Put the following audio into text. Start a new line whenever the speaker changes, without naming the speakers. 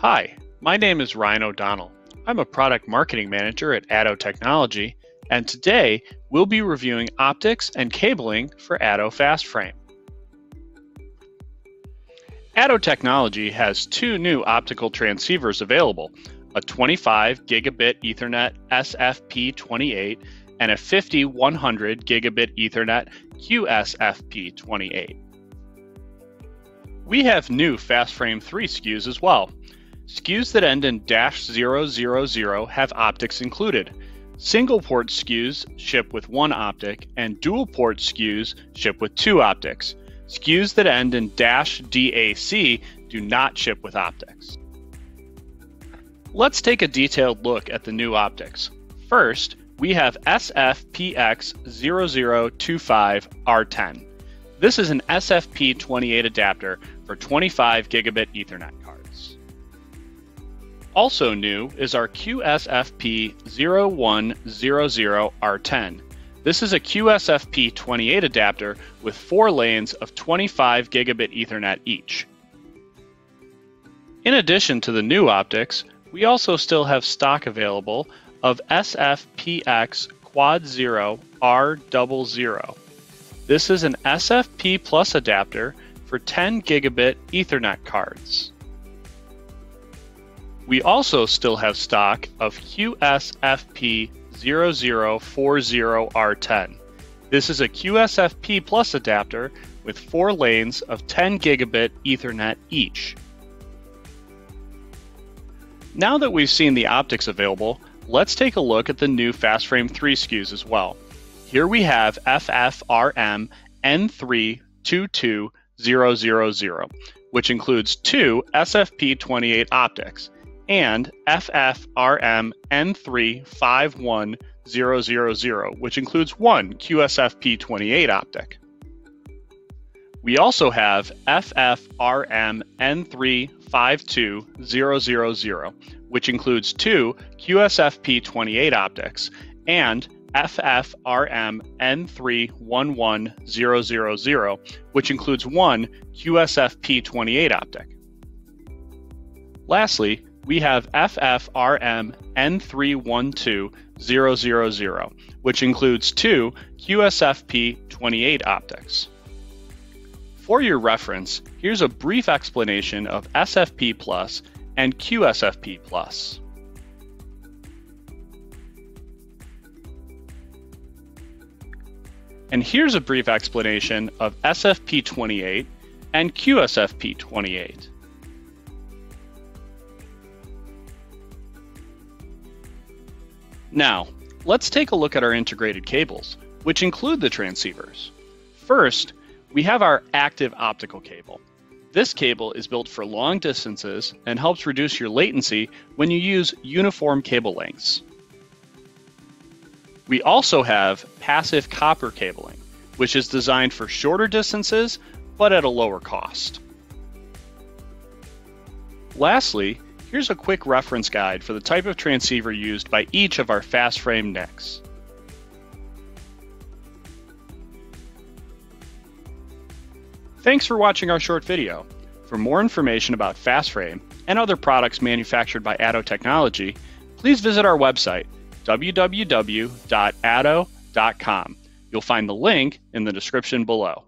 Hi, my name is Ryan O'Donnell. I'm a product marketing manager at ATTO Technology, and today we'll be reviewing optics and cabling for ATTO FastFrame. ATTO Technology has two new optical transceivers available, a 25 gigabit Ethernet SFP28 and a 50 100 gigabit Ethernet QSFP28. We have new FastFrame 3 SKUs as well. SKUs that end in dash 000 have optics included. Single port SKUs ship with one optic, and dual port SKUs ship with two optics. SKUs that end in dash DAC do not ship with optics. Let's take a detailed look at the new optics. First, we have SFPX0025R10. This is an SFP28 adapter for 25 gigabit Ethernet cards. Also new is our QSFP0100R10. This is a QSFP28 adapter with four lanes of 25 gigabit Ethernet each. In addition to the new optics, we also still have stock available of SFPX Quad 0 R00. This is an SFP Plus adapter for 10 gigabit Ethernet cards. We also still have stock of QSFP 0040R10. This is a QSFP Plus adapter with four lanes of 10 gigabit Ethernet each. Now that we've seen the optics available, let's take a look at the new FastFrame 3 SKUs as well. Here we have FFRM N322000, which includes two SFP28 optics, and FFRM N351000, which includes one QSFP28 optic. We also have FFRM N352000, which includes two QSFP28 optics, and FFRM N311000, which includes one QSFP28 optic. Lastly, we have FFRM N312000, which includes two QSFP28 optics. For your reference, here's a brief explanation of SFP Plus and QSFP Plus. And here's a brief explanation of SFP28 and QSFP28. Now, let's take a look at our integrated cables, which include the transceivers. First, we have our active optical cable. This cable is built for long distances and helps reduce your latency when you use uniform cable lengths. We also have passive copper cabling, which is designed for shorter distances but at a lower cost. Lastly, here's a quick reference guide for the type of transceiver used by each of our FastFrame NICs. Thanks for watching our short video. For more information about FastFrame and other products manufactured by ATTO Technology, please visit our website www.atto.com. You'll find the link in the description below.